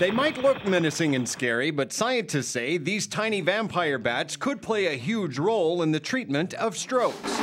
They might look menacing and scary, but scientists say these tiny vampire bats could play a huge role in the treatment of strokes.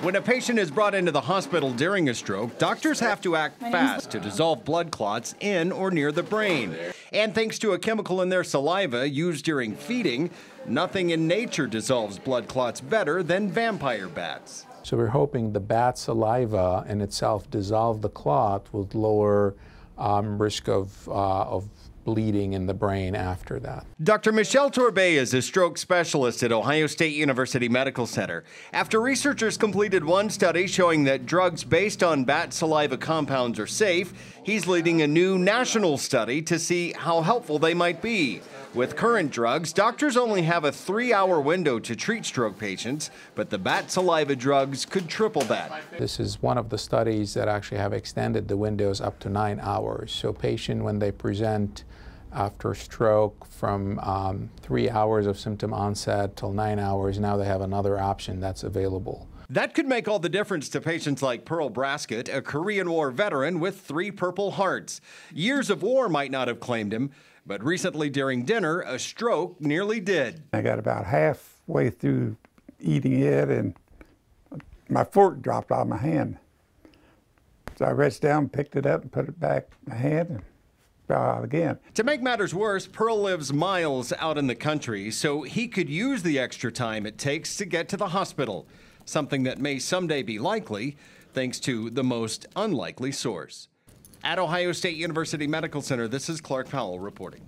When a patient is brought into the hospital during a stroke, doctors have to act fast to dissolve blood clots in or near the brain. And thanks to a chemical in their saliva used during feeding, nothing in nature dissolves blood clots better than vampire bats. So we're hoping the bat saliva in itself dissolve the clot would lower um, risk of, uh, of bleeding in the brain after that. Dr. Michel Torbey is a stroke specialist at Ohio State University Medical Center. After researchers completed one study showing that drugs based on bat saliva compounds are safe, he's leading a new national study to see how helpful they might be. With current drugs, doctors only have a three hour window to treat stroke patients, but the bat saliva drugs could triple that. This is one of the studies that actually have extended the windows up to nine hours. So, patient, when they present after stroke from um, three hours of symptom onset till nine hours, now they have another option that's available. That could make all the difference to patients like Pearl Braskett, a Korean War veteran with three Purple Hearts. Years of war might not have claimed him, but recently during dinner, a stroke nearly did. I got about halfway through eating it, and my fork dropped out of my hand. So I reached down, picked it up, and put it back in my hand, out again. To make matters worse, Pearl lives miles out in the country, so he could use the extra time it takes to get to the hospital, something that may someday be likely thanks to the most unlikely source. At Ohio State University Medical Center, this is Clark Powell reporting.